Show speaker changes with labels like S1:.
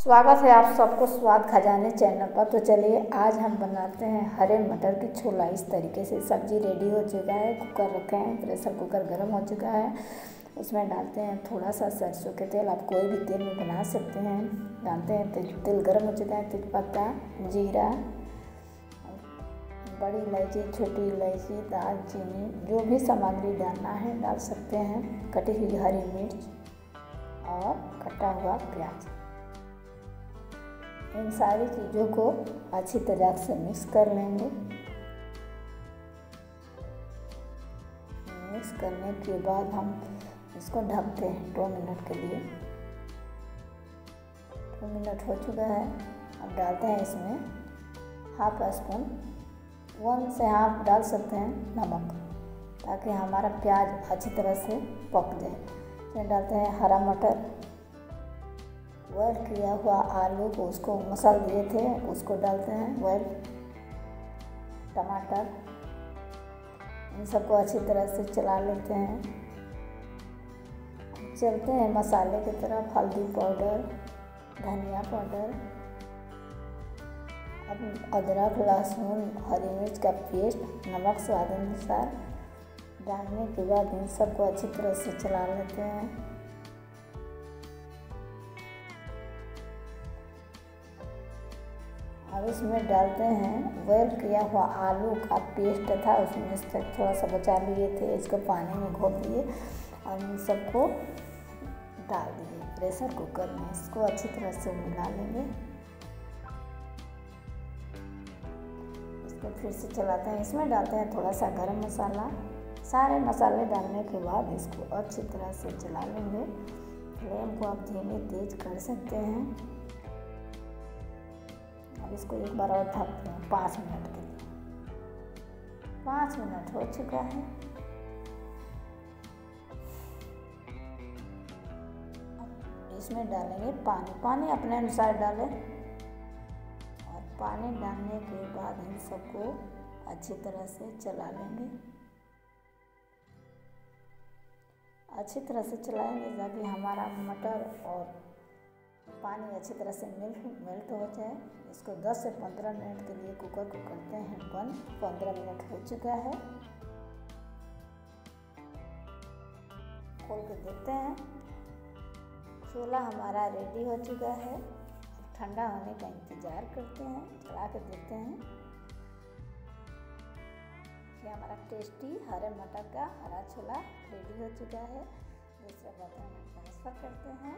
S1: स्वागत है आप सबको स्वाद खजाने चैनल पर। तो चलिए, आज हम बनाते हैं हरे मटर की छोला। इस तरीके से सब्ज़ी रेडी हो चुका है। कुकर रखे हैं। प्रेशर कुकर गर्म हो चुका है। उसमें डालते हैं थोड़ा सा सरसों के तेल। आप कोई भी तेल में बना सकते हैं। डालते हैं तेज तेल गर्म हो चुका है। तेज़पत्ता, जीरा, बड़ी इलायची, छोटी इलायची, दालचीनी, जो भी सामग्री डालना है, डाल सकते हैं। कटी हुई हरी मिर्च और कटा हुआ प्याज। इन सारी चीज़ों को अच्छी तरह से मिक्स कर लेंगे। मिक्स करने के बाद हम इसको ढकते हैं दो मिनट के लिए। दो मिनट हो चुका है। अब डालते हैं इसमें हाफ़ स्पून। वन से हाफ़ डाल सकते हैं नमक, ताकि हमारा प्याज अच्छी तरह से पक जाए। फिर डालते हैं हरा मटर। बॉयल किया हुआ आलू को उसको मसल दिए थे, उसको डालते हैं बॉयल टमाटर। इन सबको अच्छी तरह से चला लेते हैं। चलते हैं मसाले की तरफ़, हल्दी पाउडर, धनिया पाउडर। अब अदरक, लहसुन, हरी मिर्च का पेस्ट, नमक स्वाद अनुसार डालने के बाद इन सबको अच्छी तरह से चला लेते हैं। अब इसमें डालते हैं। बॉयल किया हुआ आलू का पेस्ट था, उसमें से थोड़ा सा बचा लिए थे। इसको पानी में घोल दिए और इन सबको डाल दिए। प्रेशर कुकर में इसको अच्छी तरह से मिला लेंगे। इसको फिर से चलाते हैं। इसमें डालते हैं थोड़ा सा गरम मसाला। सारे मसाले डालने के बाद इसको अच्छी तरह से चला लेंगे। फ्लेम को आप धीमे तेज कर सकते हैं। अब इसको एक बार और ढकते हैं पाँच मिनट के लिए। पाँच मिनट हो चुका है। इसमें डालेंगे पानी। पानी अपने अनुसार डालें। और पानी डालने के बाद इन सबको अच्छी तरह से चला लेंगे। अच्छी तरह से चलाएँगे ताकि हमारा मटर और पानी अच्छी तरह से मिल्ट मेल्ट हो जाए। इसको 10 से 15 मिनट के लिए कुकर को करते हैं बंद। 15 मिनट हो चुका है। खोल के देखते हैं। छोला हमारा रेडी हो चुका है। ठंडा होने का इंतज़ार करते हैं। चला के देखते हैं। ये हमारा टेस्टी हरे मटर का हरा छोला रेडी हो चुका है। दूसरे बर्तन में ट्रांसफ़र करते हैं।